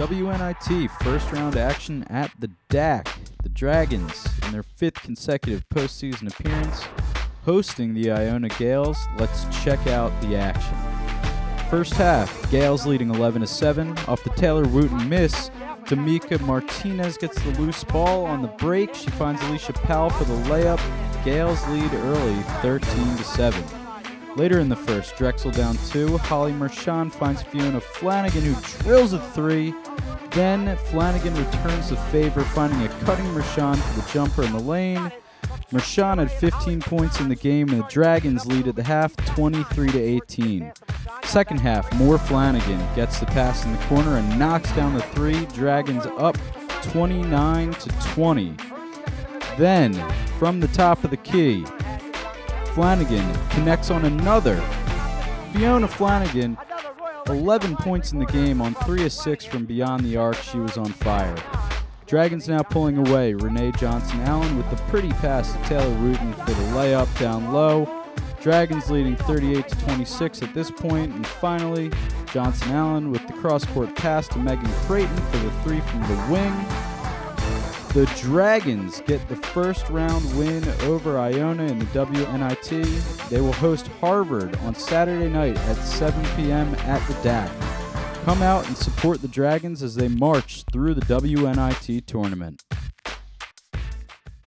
WNIT first round action at the DAC. The Dragons, in their fifth consecutive postseason appearance, hosting the Iona Gales. Let's check out the action. First half, Gales leading 11 to 7 off the Taylor Wooten miss. Damika Martinez gets the loose ball on the break. She finds Alicia Powell for the layup. Gales lead early, 13 to 7. Later in the first, Drexel down two. Holly Mershon finds Fiona Flanagan, who drills a three. Then Flanagan returns the favor, finding a cutting Mershon for the jumper in the lane. Mershon had 15 points in the game, and the Dragons lead at the half, 23 to 18. Second half, more Flanagan gets the pass in the corner and knocks down the three. Dragons up 29 to 20. Then, from the top of the key, Flanagan connects on another. Fiona Flanagan, 11 points in the game on 3 of 6 from beyond the arc. She was on fire. Dragons now pulling away. Renee Johnson Allen with the pretty pass to Taylor Wooten for the layup down low. Dragons leading 38 to 26 at this point, and finally Johnson Allen with the cross court pass to Megan Creighton for the three from the wing. The Dragons get the first round win over Iona in the WNIT. They will host Harvard on Saturday night at 7 p.m. at the DAC. Come out and support the Dragons as they march through the WNIT tournament.